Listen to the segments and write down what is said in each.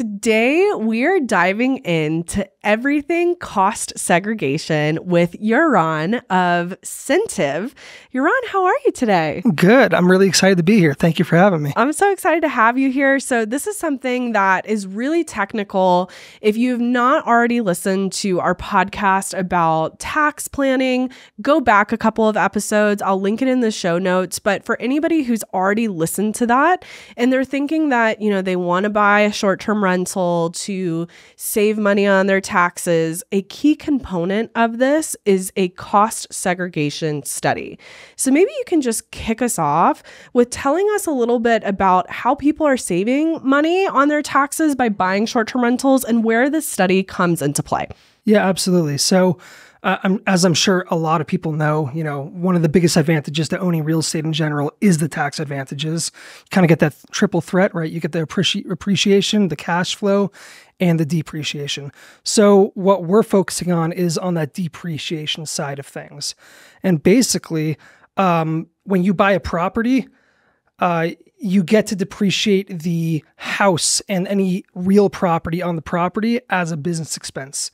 today we're diving into everything cost segregation with Yaron of Centiv. Yaron, how are you today? Good. I'm really excited to be here. Thank you for having me. I'm so excited to have you here. So, this is something that is really technical. If you've not already listened to our podcast about tax planning, go back a couple of episodes. I'll link it in the show notes. But for anybody who's already listened to that and they're thinking that, you know, they want to buy a short term rental to save money on their taxes, a key component of this is a cost segregation study. So maybe you can just kick us off with telling us a little bit about how people are saving money on their taxes by buying short term rentals and where this study comes into play. Yeah, absolutely. So, uh, I'm, as I'm sure a lot of people know, you know, one of the biggest advantages to owning real estate in general is the tax advantages. You kind of get that triple threat, right? You get the appreci- appreciation, the cash flow, and the depreciation. So, what we're focusing on is on that depreciation side of things. And basically, um, when you buy a property, uh, you get to depreciate the house and any real property on the property as a business expense.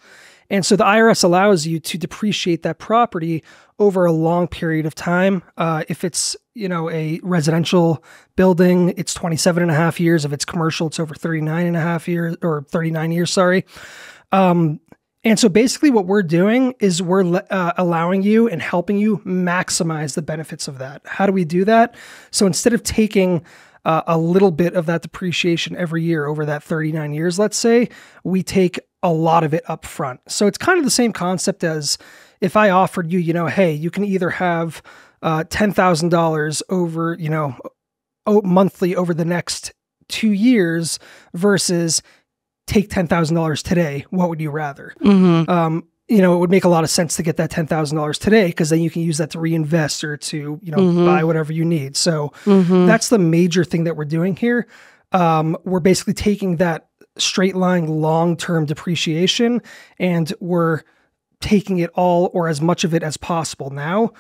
And so the IRS allows you to depreciate that property over a long period of time. Uh, if it's, you know, a residential building, it's 27 and a half years. If it's commercial, it's over 39 and a half years or 39 years, sorry. Um, and so basically what we're doing is we're uh, allowing you and helping you maximize the benefits of that. How do we do that? So instead of taking uh, a little bit of that depreciation every year over that 39 years, let's say, we take a lot of it up front. So it's kind of the same concept as if I offered you, you know, hey, you can either have uh, $10,000 over, you know, monthly over the next two years versus take $10,000 today. What would you rather? Mm-hmm. Um, you know, it would make a lot of sense to get that ten thousand dollars today because then you can use that to reinvest or to you know mm-hmm. buy whatever you need. So mm-hmm. that's the major thing that we're doing here. Um, we're basically taking that straight line long term depreciation and we're taking it all or as much of it as possible now.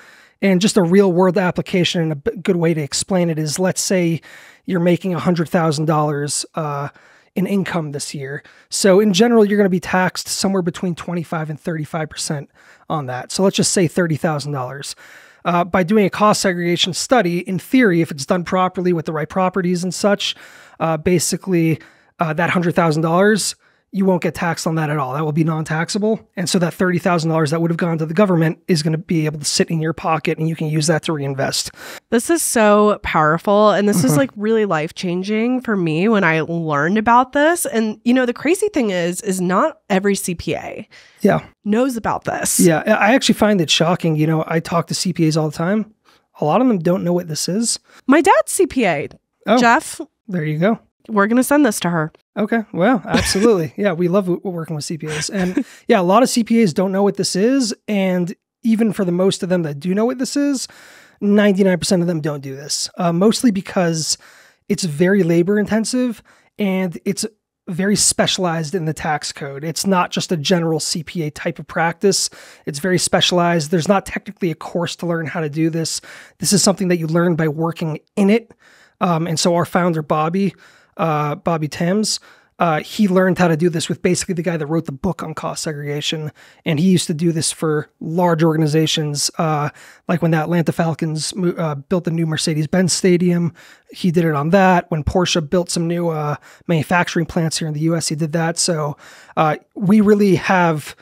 And just a real world application and a good way to explain it is let's say you're making $100,000 uh, in income this year. So in general, you're going to be taxed somewhere between 25 and 35% on that. So let's just say $30,000. Uh, by doing a cost segregation study, in theory, if it's done properly with the right properties and such, uh, basically uh, that $100,000 you won't get taxed on that at all. That will be non taxable. And so that $30,000 that would have gone to the government is going to be able to sit in your pocket and you can use that to reinvest. This is so powerful. And this mm-hmm. is like really life changing for me when I learned about this. And, you know, the crazy thing is, is not every CPA yeah. knows about this. Yeah. I actually find it shocking. You know, I talk to CPAs all the time. A lot of them don't know what this is. My dad's CPA. Oh, Jeff. There you go we're going to send this to her. Okay. Well, absolutely. yeah, we love working with CPAs. And yeah, a lot of CPAs don't know what this is. And even for the most of them that do know what this is, 99% of them don't do this, uh, mostly because it's very labor intensive and it's very specialized in the tax code. It's not just a general CPA type of practice. It's very specialized. There's not technically a course to learn how to do this. This is something that you learn by working in it. Um, and so our founder, Bobby, uh, Bobby Thames, uh, he learned how to do this with basically the guy that wrote the book on cost segregation. And he used to do this for large organizations, uh, like when the Atlanta Falcons uh, built the new Mercedes Benz Stadium. He did it on that. When Porsche built some new uh, manufacturing plants here in the US, he did that. So uh, we really have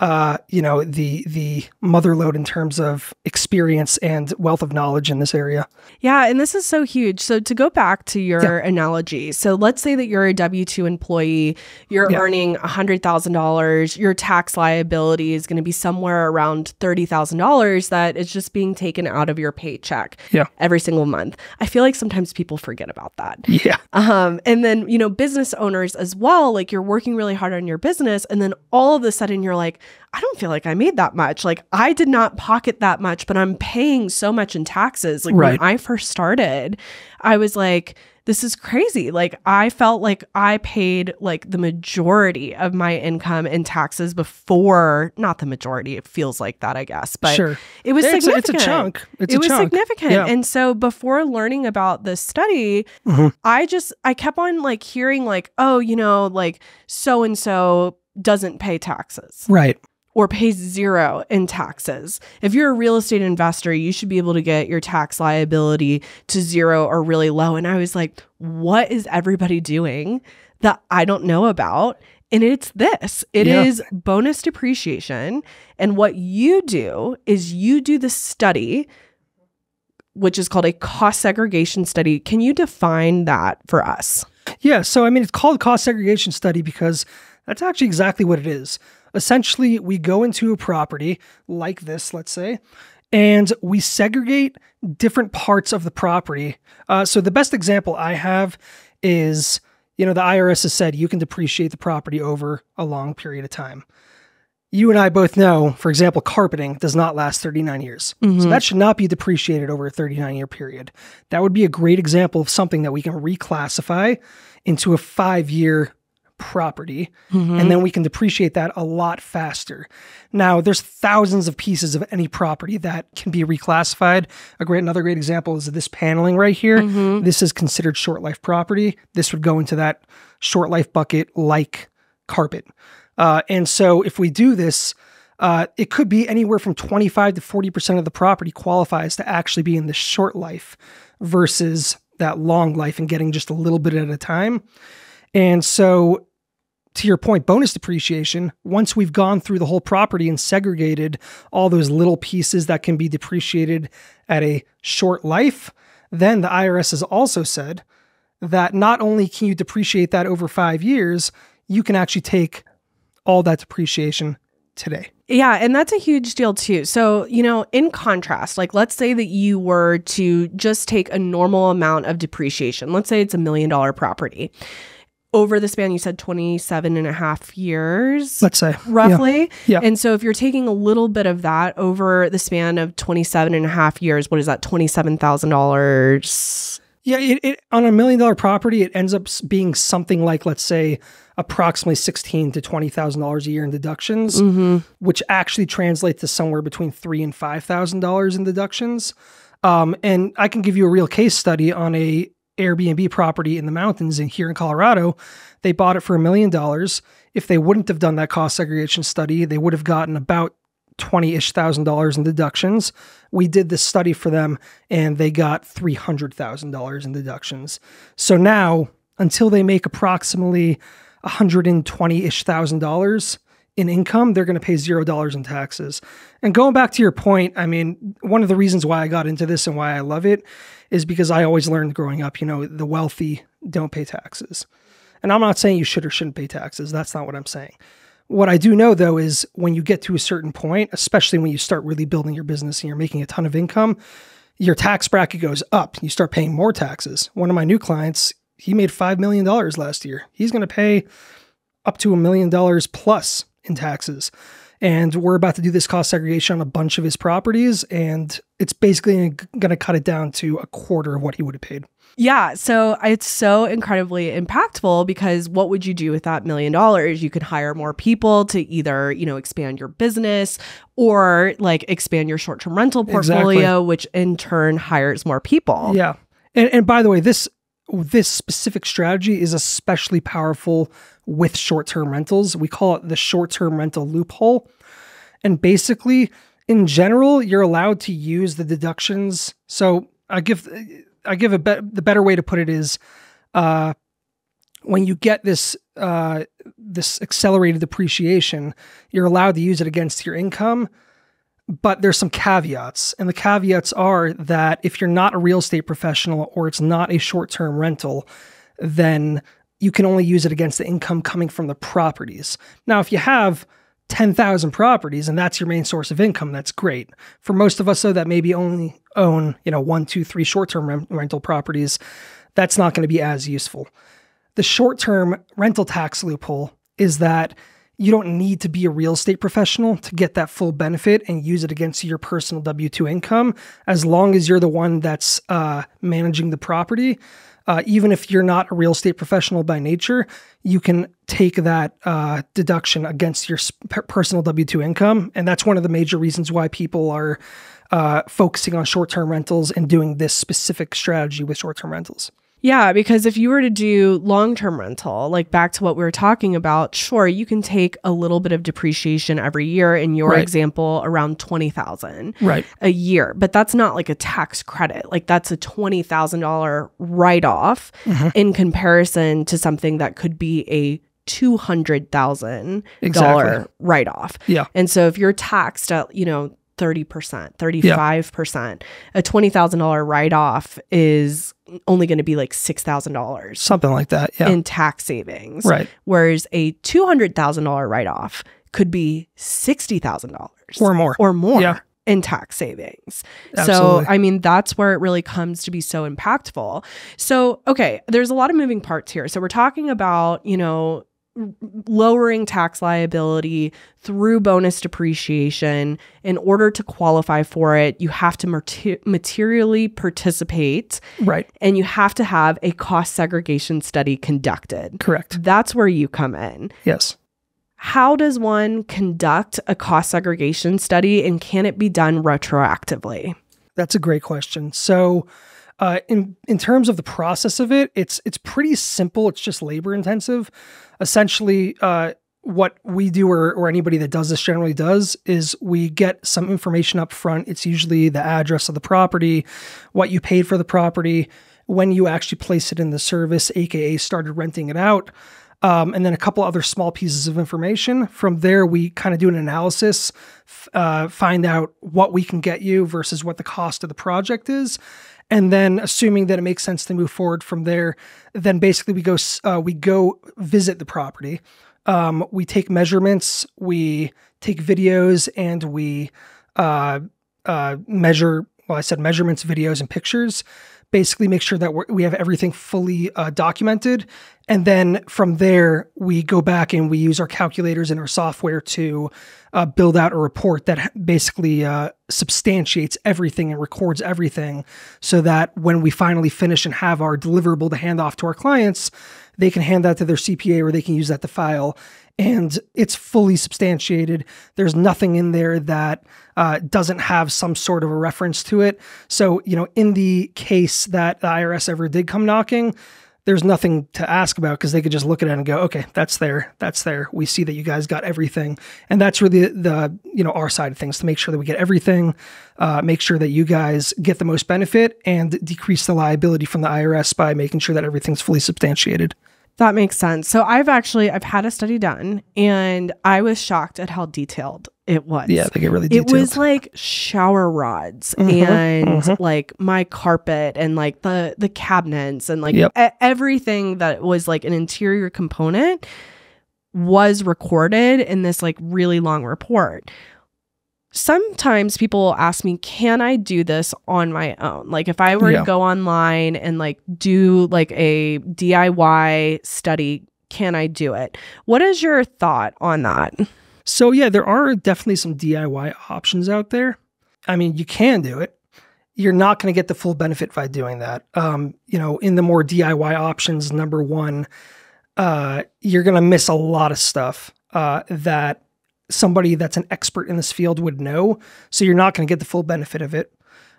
uh, you know, the the mother load in terms of experience and wealth of knowledge in this area. Yeah, and this is so huge. So to go back to your yeah. analogy, so let's say that you're a W two employee, you're yeah. earning hundred thousand dollars, your tax liability is going to be somewhere around thirty thousand dollars that is just being taken out of your paycheck. Yeah. every single month. I feel like sometimes people forget about that. Yeah. Um, and then you know, business owners as well. Like you're working really hard on your business, and then all of a sudden you're like I don't feel like I made that much. Like I did not pocket that much, but I'm paying so much in taxes. Like right. when I first started, I was like, this is crazy. Like I felt like I paid like the majority of my income in taxes before, not the majority. It feels like that, I guess, but Sure. it was It's, a- significant. it's a chunk. It's it a was chunk. significant. Yeah. And so before learning about this study, Mhm. I just I kept on like hearing like, oh, you know, like so and so doesn't pay taxes Right. or pays zero in taxes. If you're a real estate investor, you should be able to get your tax liability to zero or really low. And I was like, what is everybody doing that I don't know about? And it's this It is Yeah. bonus depreciation. And what you do is you do the study, which is called a cost segregation study. Can you define that for us? Yeah, so I mean, it's called cost segregation study because that's actually exactly what it is. Essentially, we go into a property like this, let's say, and we segregate different parts of the property. Uh, so the best example I have is, you know, the IRS has said you can depreciate the property over a long period of time. You and I both know, for example, carpeting does not last 39 years. So that should not be depreciated over a 39 year period. That would be a great example of something that we can reclassify into a five year property and then we can depreciate that a lot faster. Now, there's thousands of pieces of any property that can be reclassified. A great another great example is this paneling right here. This is considered short life property. This would go into that short life bucket like carpet. Uh, and so if we do this, uh, it could be anywhere from 25 to 40% of the property qualifies to actually be in the short life versus that long life and getting just a little bit at a time. And so, to your point, bonus depreciation, once we've gone through the whole property and segregated all those little pieces that can be depreciated at a short life, then the IRS has also said that not only can you depreciate that over five years, you can actually take all that depreciation today. Yeah, and that's a huge deal too. So, you know, in contrast, like let's say that you were to just take a normal amount of depreciation. Let's say it's a million dollar property. Over the span, you said 27 and a half years, Let's say. Roughly. Yeah. And so if you're taking a little bit of that over the span of 27 and a half years, what is that? $27,000. Yeah, it, it on a million dollar property, it ends up being something like, let's say, approximately sixteen to twenty thousand dollars a year in deductions, which actually translates to somewhere between three and five thousand dollars in deductions. Um, and I can give you a real case study on a Airbnb property in the mountains in here in Colorado. They bought it for a million dollars. If they wouldn't have done that cost segregation study, they would have gotten about twenty ish thousand dollars in deductions. We did this study for them and they got three hundred thousand dollars in deductions. So now, until they make approximately one hundred and twenty ish thousand dollars in income, they're going to pay zero dollars in taxes. And going back to your point, I mean, one of the reasons why I got into this and why I love it is because I always learned growing up, you know, the wealthy don't pay taxes. And I'm not saying you should or shouldn't pay taxes. That's not what I'm saying. What I do know though is when you get to a certain point, especially when you start really building your business and you're making a ton of income, your tax bracket goes up. You start paying more taxes. One of my new clients, he made $5 million last year. He's going to pay up to a million dollars plus in taxes. And we're about to do this cost segregation on a bunch of his properties. And it's basically going to cut it down to a quarter of what he would have paid. Yeah. So it's so incredibly impactful because what would you do with that million dollars? You could hire more people to either, you know, expand your business or like expand your short term rental portfolio, which in turn hires more people. Yeah. And, and by the way, this this specific strategy is especially powerful with short-term rentals. We call it the short-term rental loophole. And basically, in general, you're allowed to use the deductions. So I give I give a be- the better way to put it is uh, when you get this uh, this accelerated depreciation, you're allowed to use it against your income but there's some caveats and the caveats are that if you're not a real estate professional or it's not a short-term rental then you can only use it against the income coming from the properties. Now if you have 10,000 properties and that's your main source of income that's great. For most of us though that maybe only own you know one two three short-term rem- rental properties that's not going to be as useful. The short-term rental tax loophole is that you don't need to be a real estate professional to get that full benefit and use it against your personal W 2 income. As long as you're the one that's uh, managing the property, uh, even if you're not a real estate professional by nature, you can take that uh, deduction against your personal W 2 income. And that's one of the major reasons why people are uh, focusing on short term rentals and doing this specific strategy with short term rentals. Yeah, because if you were to do long term rental, like back to what we were talking about, sure, you can take a little bit of depreciation every year. In your right. example, around twenty thousand right a year, but that's not like a tax credit. Like that's a twenty thousand dollar write off mm-hmm. in comparison to something that could be a two hundred thousand exactly. dollar write off. Yeah, and so if you're taxed at you know 30%, 35%. A $20,000 write off is only going to be like $6,000. Something like that. Yeah. In tax savings. Right. Whereas a $200,000 write off could be $60,000 or more. Or more. Yeah. In tax savings. Absolutely. So, I mean, that's where it really comes to be so impactful. So, okay, there's a lot of moving parts here. So, we're talking about, you know, lowering tax liability through bonus depreciation. In order to qualify for it, you have to mater- materially participate. Right. And you have to have a cost segregation study conducted. Correct. That's where you come in. Yes. How does one conduct a cost segregation study and can it be done retroactively? That's a great question. So, uh, in in terms of the process of it, it's it's pretty simple. It's just labor intensive. Essentially, uh, what we do, or or anybody that does this generally does, is we get some information up front. It's usually the address of the property, what you paid for the property, when you actually place it in the service, aka started renting it out. Um, and then a couple other small pieces of information. From there, we kind of do an analysis, uh, find out what we can get you versus what the cost of the project is, and then assuming that it makes sense to move forward from there then basically we go uh, we go visit the property. Um, we take measurements we take videos and we uh, uh, measure well i said measurements videos and pictures basically make sure that we have everything fully uh, documented and then from there, we go back and we use our calculators and our software to uh, build out a report that basically uh, substantiates everything and records everything so that when we finally finish and have our deliverable to hand off to our clients, they can hand that to their CPA or they can use that to file. And it's fully substantiated. There's nothing in there that uh, doesn't have some sort of a reference to it. So, you know, in the case that the IRS ever did come knocking, there's nothing to ask about because they could just look at it and go, okay, that's there, that's there. We see that you guys got everything, and that's really the you know our side of things to make sure that we get everything, uh, make sure that you guys get the most benefit, and decrease the liability from the IRS by making sure that everything's fully substantiated. That makes sense. So I've actually I've had a study done and I was shocked at how detailed it was. Yeah, they get really detailed. It was like shower rods mm-hmm, and mm-hmm. like my carpet and like the the cabinets and like yep. everything that was like an interior component was recorded in this like really long report sometimes people ask me can i do this on my own? Like if i were yeah. to go online and like do like a diy study can i do it? What is your thought on that? So yeah there are definitely some diy options out there. I mean you can do it. You're not going to get the full benefit by doing that. Um, you know in the more diy options number one uh, you're going to miss a lot of stuff uh, that somebody that's an expert in this field would know. So you're not going to get the full benefit of it.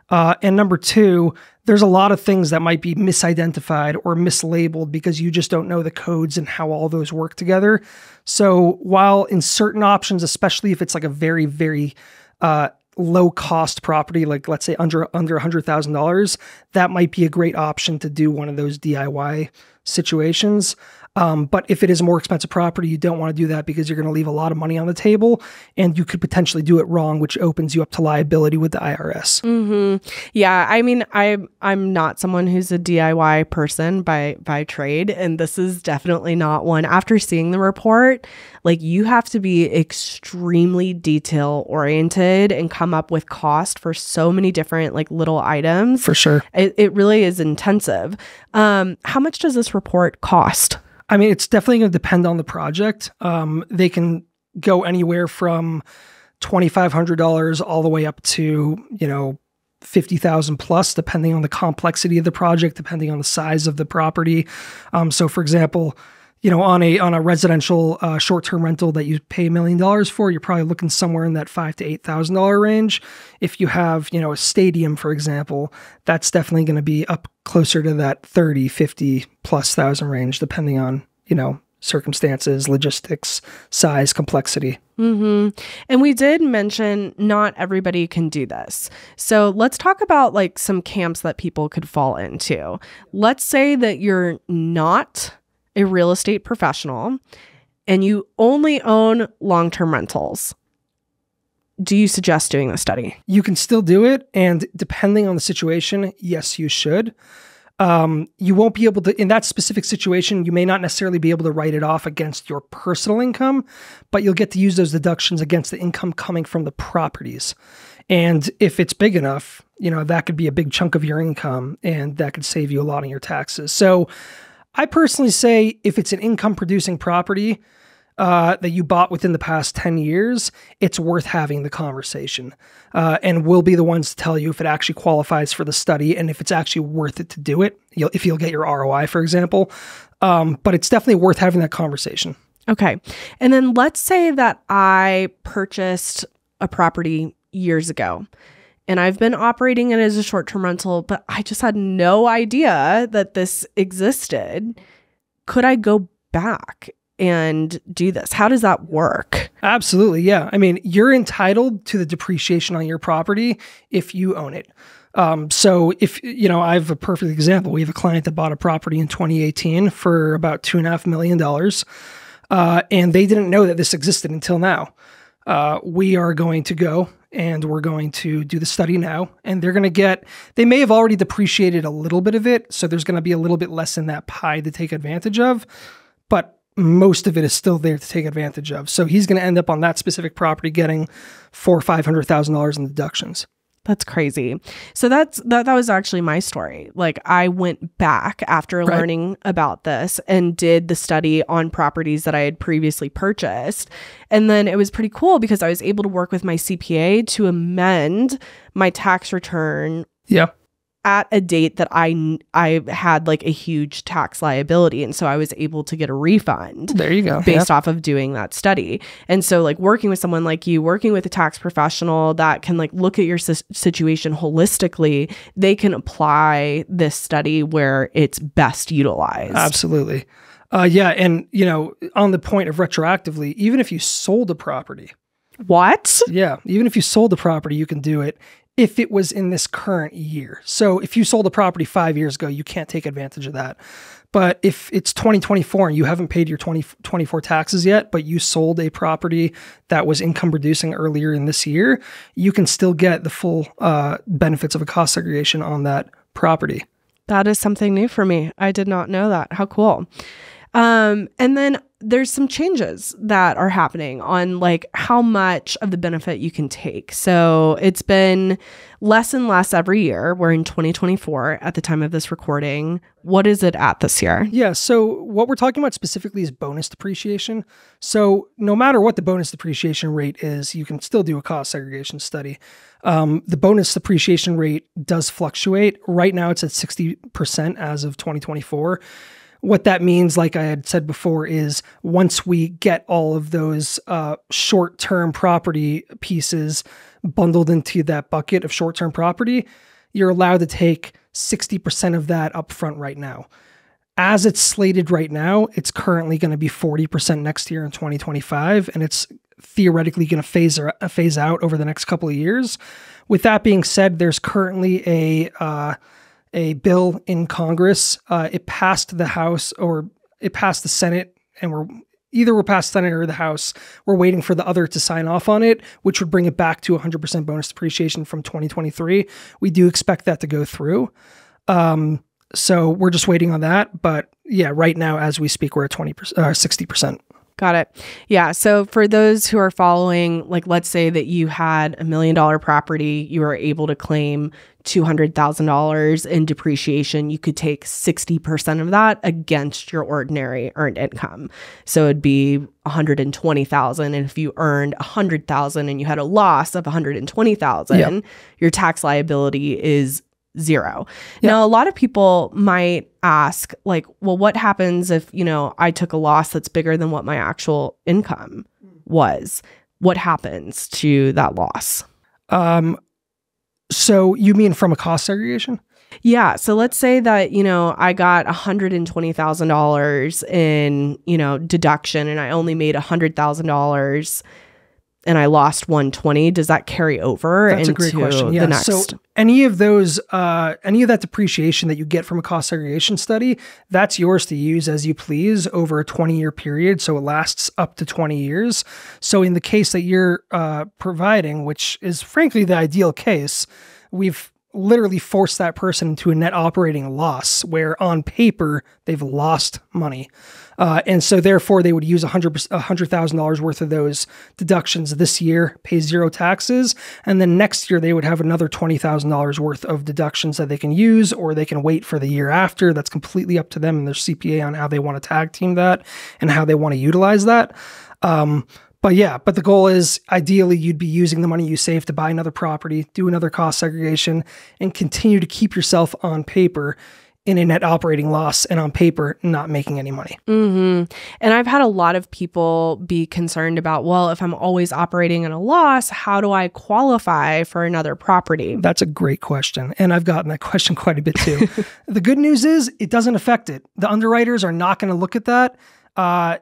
Uh, and number two, there's a lot of things that might be misidentified or mislabeled because you just don't know the codes and how all those work together. So while in certain options, especially if it's like a very, very uh, low cost property, like let's say under under hundred thousand dollars, that might be a great option to do one of those DIY situations. Um, but if it is a more expensive property, you don't want to do that because you're going to leave a lot of money on the table and you could potentially do it wrong, which opens you up to liability with the IRS. Mm-hmm. Yeah. I mean, I, I'm not someone who's a DIY person by, by trade, and this is definitely not one. After seeing the report, like you have to be extremely detail oriented and come up with cost for so many different like little items. For sure. It, it really is intensive. Um, how much does this report cost? I mean, it's definitely going to depend on the project. Um, they can go anywhere from $2,500 all the way up to, you know, 50,000 plus, depending on the complexity of the project, depending on the size of the property. Um, so, for example, you know, on a on a residential uh, short term rental that you pay a million dollars for, you're probably looking somewhere in that five to eight thousand dollar range. If you have, you know, a stadium, for example, that's definitely going to be up closer to that 30, 50 plus thousand range, depending on, you know, circumstances, logistics, size, complexity. Mm-hmm. And we did mention not everybody can do this. So let's talk about like some camps that people could fall into. Let's say that you're not a real estate professional and you only own long term rentals, do you suggest doing the study? You can still do it. And depending on the situation, yes, you should. Um, you won't be able to, in that specific situation, you may not necessarily be able to write it off against your personal income, but you'll get to use those deductions against the income coming from the properties. And if it's big enough, you know, that could be a big chunk of your income and that could save you a lot on your taxes. So, I personally say if it's an income producing property uh, that you bought within the past 10 years, it's worth having the conversation. Uh, and we'll be the ones to tell you if it actually qualifies for the study and if it's actually worth it to do it, you'll, if you'll get your ROI, for example. Um, but it's definitely worth having that conversation. Okay. And then let's say that I purchased a property years ago and I've been operating it as a short term rental, but I just had no idea that this existed. Could I go back and do this? How does that work? Absolutely. Yeah. I mean, you're entitled to the depreciation on your property if you own it. Um, so if you know, I have a perfect example. We have a client that bought a property in 2018 for about two and a half million dollars, uh, and they didn't know that this existed until now. Uh, we are going to go and we're going to do the study now. And they're going to get, they may have already depreciated a little bit of it. So there's going to be a little bit less in that pie to take advantage of. But most of it is still there to take advantage of. So he's going to end up on that specific property getting four or five hundred thousand dollars in deductions. That's crazy. So that's that that was actually my story. Like I went back after right. learning about this and did the study on properties that I had previously purchased. And then it was pretty cool because I was able to work with my CPA to amend my tax return. Yeah at a date that I I had like a huge tax liability and so I was able to get a refund. There you go. Based off of doing that study. And so like working with someone like you, working with a tax professional that can like look at your situation holistically, they can apply this study where it's best utilized. Absolutely. Uh, yeah, and you know, on the point of retroactively, even if you sold a property, what? Yeah, even if you sold the property, you can do it if it was in this current year. So if you sold a property five years ago, you can't take advantage of that. But if it's 2024 and you haven't paid your 2024 taxes yet, but you sold a property that was income producing earlier in this year, you can still get the full uh, benefits of a cost segregation on that property. That is something new for me. I did not know that. How cool. Um, and then there's some changes that are happening on like how much of the benefit you can take. So it's been less and less every year. We're in 2024 at the time of this recording. What is it at this year? Yeah. So what we're talking about specifically is bonus depreciation. So no matter what the bonus depreciation rate is, you can still do a cost segregation study. Um, the bonus depreciation rate does fluctuate. Right now it's at 60% as of 2024 what that means, like I had said before, is once we get all of those uh, short term property pieces bundled into that bucket of short term property, you're allowed to take 60% of that up front right now. As it's slated right now, it's currently going to be 40% next year in 2025, and it's theoretically going to phase phase out over the next couple of years. With that being said, there's currently a uh, a bill in Congress. Uh, it passed the House or it passed the Senate, and we're either we're past Senate or the House. We're waiting for the other to sign off on it, which would bring it back to 100% bonus depreciation from 2023. We do expect that to go through. Um, so we're just waiting on that. But yeah, right now, as we speak, we're at 20%, uh, 60%. Got it. Yeah. So for those who are following, like let's say that you had a million dollar property, you were able to claim $200,000 in depreciation, you could take 60% of that against your ordinary earned income. So it'd be 120,000 and if you earned 100,000 and you had a loss of 120,000, Yep. your tax liability is zero. Now, a lot of people might ask, like, well, what happens if, you know, I took a loss that's bigger than what my actual income was? What happens to that loss? Um, so you mean from a cost segregation? Yeah. So let's say that, you know, I got $120,000 in, you know, deduction and I only made $100,000 and I lost 120. Does that carry over That's a into great question. Yeah. the next? So any of those, uh, any of that depreciation that you get from a cost segregation study, that's yours to use as you please over a 20 year period. So it lasts up to 20 years. So in the case that you're uh, providing, which is frankly the ideal case, we've literally force that person into a net operating loss where on paper they've lost money. Uh, and so therefore they would use $100, $100,000 worth of those deductions this year, pay zero taxes. And then next year they would have another $20,000 worth of deductions that they can use or they can wait for the year after. That's completely up to them and their CPA on how they want to tag team that and how they want to utilize that. Um, but yeah, but the goal is ideally you'd be using the money you save to buy another property, do another cost segregation, and continue to keep yourself on paper in a net operating loss and on paper not making any money. hmm And I've had a lot of people be concerned about, well, if I'm always operating in a loss, how do I qualify for another property? That's a great question. And I've gotten that question quite a bit too. the good news is it doesn't affect it. The underwriters are not going to look at that. Uh,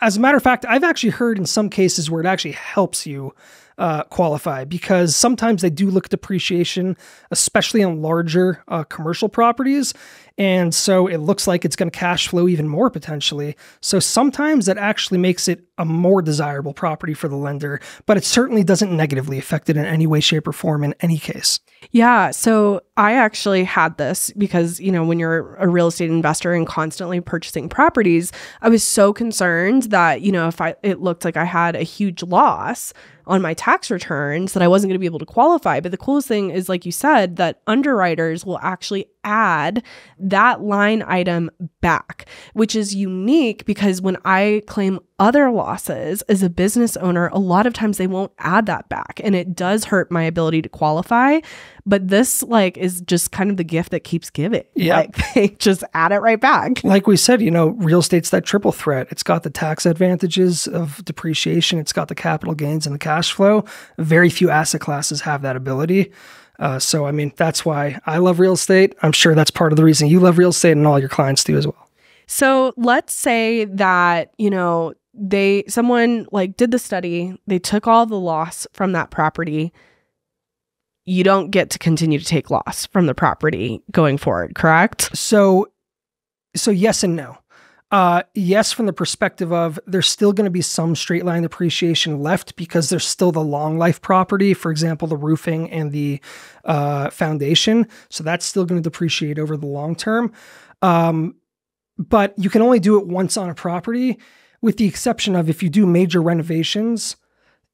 as a matter of fact, I've actually heard in some cases where it actually helps you uh, qualify because sometimes they do look at depreciation, especially on larger uh, commercial properties. And so it looks like it's going to cash flow even more potentially. So sometimes that actually makes it a more desirable property for the lender, but it certainly doesn't negatively affect it in any way, shape, or form in any case. Yeah. So I actually had this because, you know, when you're a real estate investor and constantly purchasing properties, I was so concerned that, you know, if I it looked like I had a huge loss on my tax returns that I wasn't going to be able to qualify. But the coolest thing is like you said that underwriters will actually add that line item back, which is unique because when I claim other losses as a business owner, a lot of times they won't add that back and it does hurt my ability to qualify. But this like is just kind of the gift that keeps giving. Yeah. Like they just add it right back. Like we said, you know, real estate's that triple threat. It's got the tax advantages of depreciation, it's got the capital gains and the cash flow. Very few asset classes have that ability. Uh, so, I mean, that's why I love real estate. I'm sure that's part of the reason you love real estate and all your clients do as well. So let's say that, you know, they someone like did the study, they took all the loss from that property. You don't get to continue to take loss from the property going forward, correct? So, so yes and no. Uh, yes, from the perspective of there's still going to be some straight line depreciation left because there's still the long life property, for example, the roofing and the uh, foundation. So that's still going to depreciate over the long term. Um, but you can only do it once on a property, with the exception of if you do major renovations,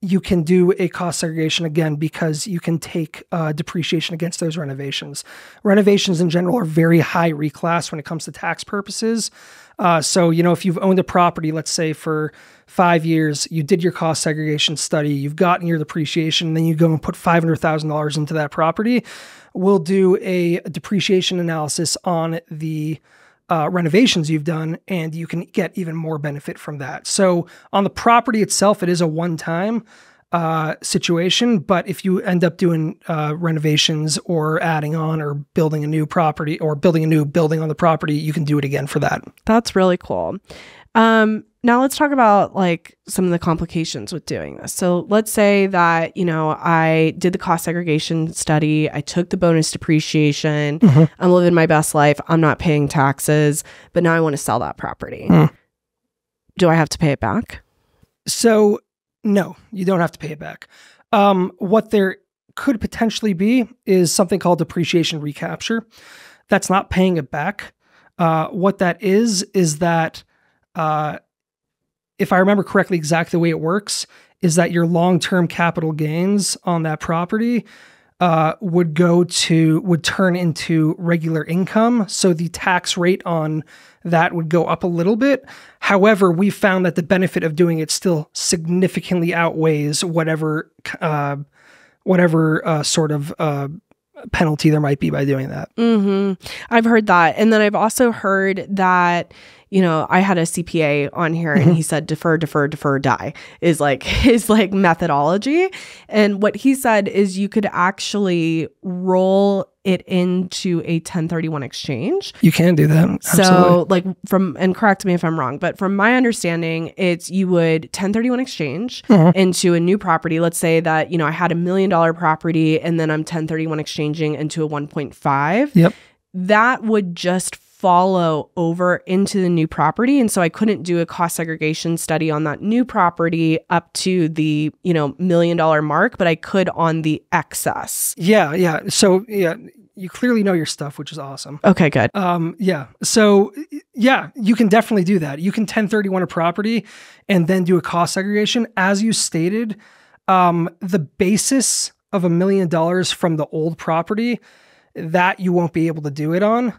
you can do a cost segregation again because you can take uh, depreciation against those renovations. Renovations in general are very high reclass when it comes to tax purposes. Uh, so, you know, if you've owned a property, let's say for five years, you did your cost segregation study, you've gotten your depreciation, then you go and put $500,000 into that property, we'll do a depreciation analysis on the uh, renovations you've done, and you can get even more benefit from that. So, on the property itself, it is a one time uh, situation. But if you end up doing uh, renovations or adding on or building a new property or building a new building on the property, you can do it again for that. That's really cool. Um, now let's talk about like some of the complications with doing this. So let's say that, you know, I did the cost segregation study, I took the bonus depreciation, Mhm. I'm living my best life, I'm not paying taxes, but now I want to sell that property. Mm. Do I have to pay it back? So, no, you don't have to pay it back. Um, what there could potentially be is something called depreciation recapture. That's not paying it back. Uh, what that is, is that uh, if I remember correctly, exactly the way it works is that your long term capital gains on that property uh, would go to would turn into regular income. So the tax rate on that would go up a little bit. However, we found that the benefit of doing it still significantly outweighs whatever uh, whatever uh, sort of uh, penalty there might be by doing that. Mm-hmm. I've heard that, and then I've also heard that you know, I had a CPA on here and he said defer, defer, defer, die is like his like methodology. And what he said is you could actually roll it into a 1031 exchange. You can do that. Absolutely. So, like from and correct me if I'm wrong, but from my understanding, it's you would 1031 exchange mm-hmm. into a new property. Let's say that, you know, I had a million dollar property and then I'm 1031 exchanging into a 1.5. Yep. That would just follow over into the new property and so I couldn't do a cost segregation study on that new property up to the, you know, million dollar mark, but I could on the excess. Yeah, yeah. So, yeah, you clearly know your stuff, which is awesome. Okay, good. Um, yeah. So, yeah, you can definitely do that. You can 1031 a property and then do a cost segregation as you stated. Um, the basis of a million dollars from the old property that you won't be able to do it on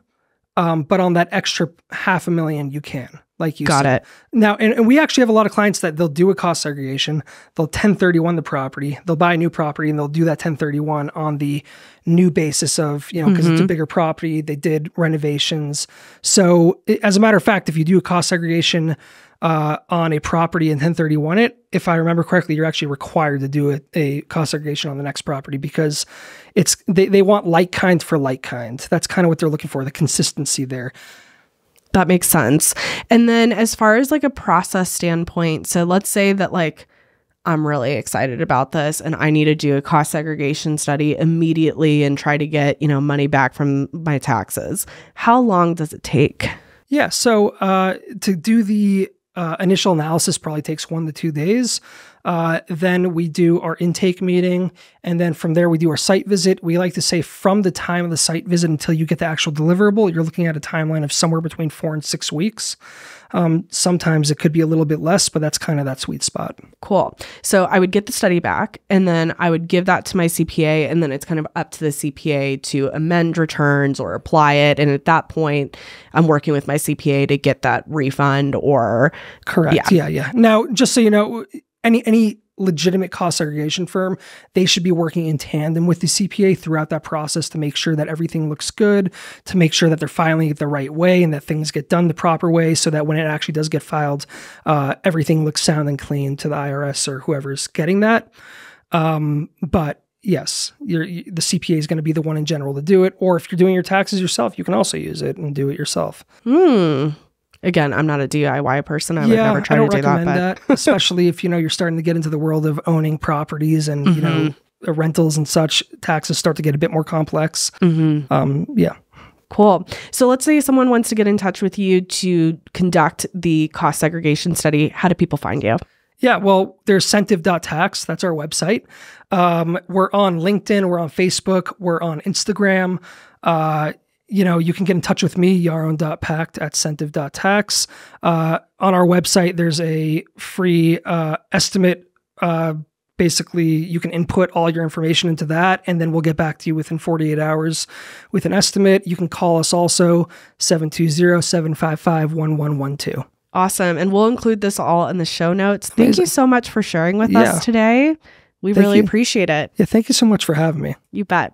um, but on that extra half a million, you can, like you got said. it now. And, and, we actually have a lot of clients that they'll do a cost segregation. They'll 1031 the property. They'll buy a new property and they'll do that 1031 on the new basis of you know because mm-hmm. it's a mm-hmm. bigger property. They did renovations. So as a matter of fact, if you do a cost segregation uh, on a property and 1031 it, if I remember correctly, you're actually required to do a, a cost segregation on the next property because it's they, they want like kind for like kind. That's kind of what they're looking for, the consistency there. That makes sense. And then as far as like a process standpoint, so let's say that like I'm really excited about this and I need to do a cost segregation study immediately and try to get, you know, money back from my taxes. How long does it take? Yeah, so uh, to do the uh, initial analysis probably takes one to two days. Uh, then we do our intake meeting. And then from there, we do our site visit. We like to say from the time of the site visit until you get the actual deliverable, you're looking at a timeline of somewhere between four and six weeks. Um, sometimes it could be a little bit less, but that's kind of that sweet spot. Cool. So I would get the study back and then I would give that to my CPA. And then it's kind of up to the CPA to amend returns or apply it. And at that point, I'm working with my CPA to get that refund or. Correct. Yeah. yeah. yeah. Now, just so you know, any any legitimate cost segregation firm, they should be working in tandem with the CPA throughout that process to make sure that everything looks good, to make sure that they're filing it the right way and that things get done the proper way so that when it actually does get filed, uh, everything looks sound and clean to the IRS or whoever's getting that. Um, but yes, the CPA is going to be the one in general to do it. Or if you're doing your taxes yourself, you can also use it and do it yourself. Hmm. Again, I'm not a DIY person. I yeah, would never try to do that. that especially if you know you're starting to get into the world of owning properties and mm-hmm. you know mm-hmm. rentals and such. Taxes start to get a bit more complex. Mm-hmm. Um, yeah. Cool. So let's say someone wants to get in touch with you to conduct the cost segregation study. How do people find you? Yeah, well, there's centiv.tax. That's our website. Um, we're on LinkedIn. We're on Facebook. We're on Instagram. Uh, you know, you can get in touch with me, yaron.pacht at centiv.tax. Uh, on our website, there's a free uh, estimate. Uh, basically, you can input all your information into that, and then we'll get back to you within 48 hours with an estimate. You can call us also, 720 755 1112. Awesome. And we'll include this all in the show notes. Thank Amazing. you so much for sharing with yeah. us today. We thank really you. appreciate it. Yeah, thank you so much for having me. You bet.